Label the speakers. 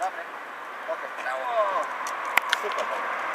Speaker 1: Okay. Okay. Ok. ¡Bravo!